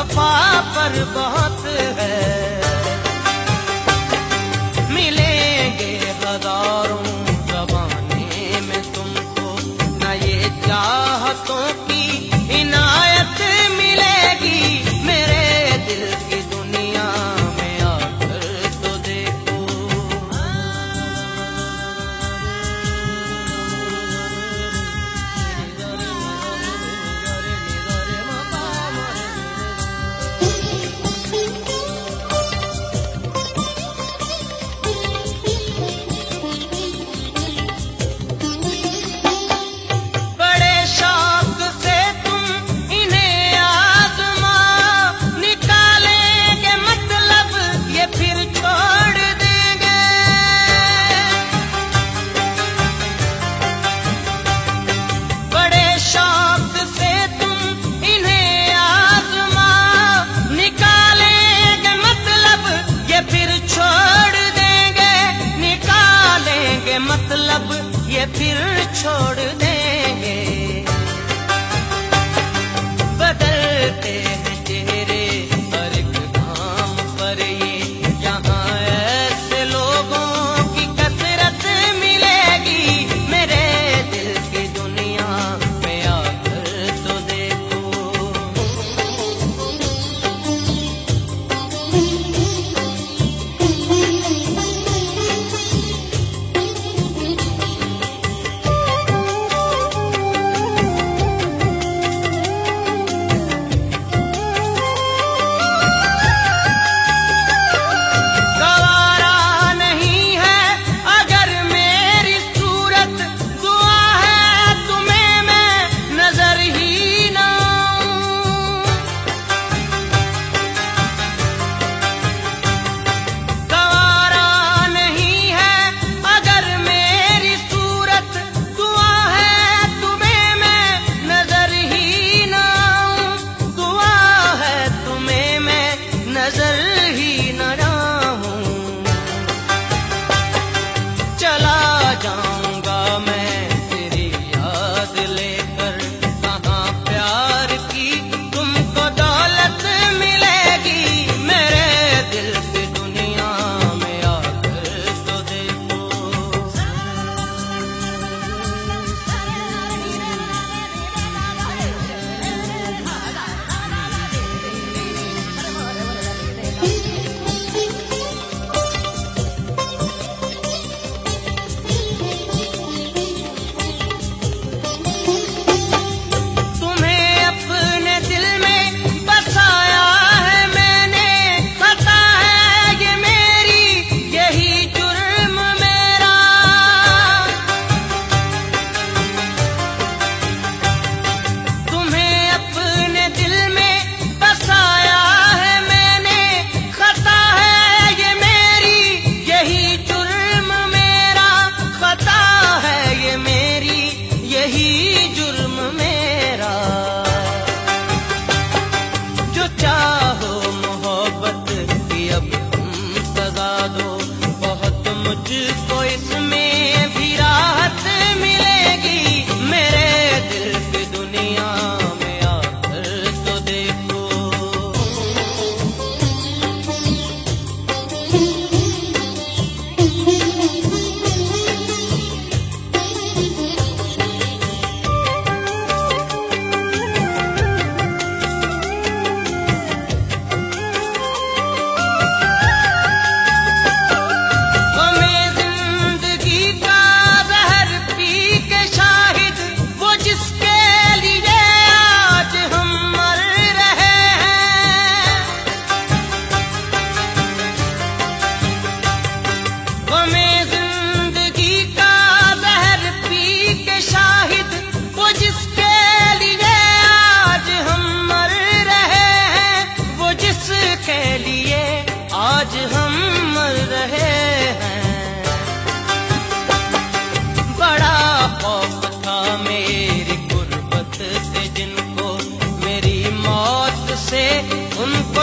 वफा पर बहुत है।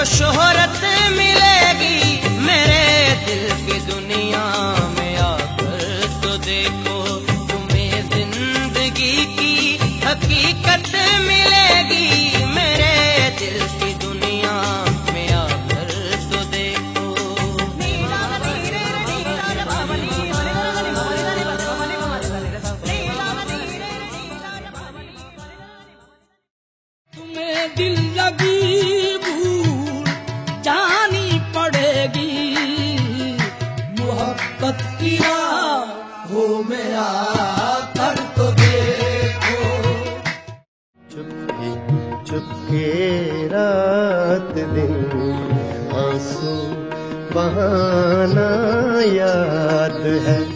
शोहरत मिलेगी मेरे दिल की दुनिया में आकर तो देखो तुम्हें ज़िंदगी की हकीकत मिलेगी। मेरे दिल की दुनिया में आकर तो देखो। तुम्हें दिल बहाना याद है।